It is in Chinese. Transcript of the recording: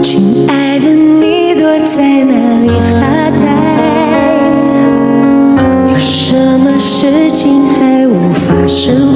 亲爱的，你躲在哪里发呆？有什么事情还无法释怀？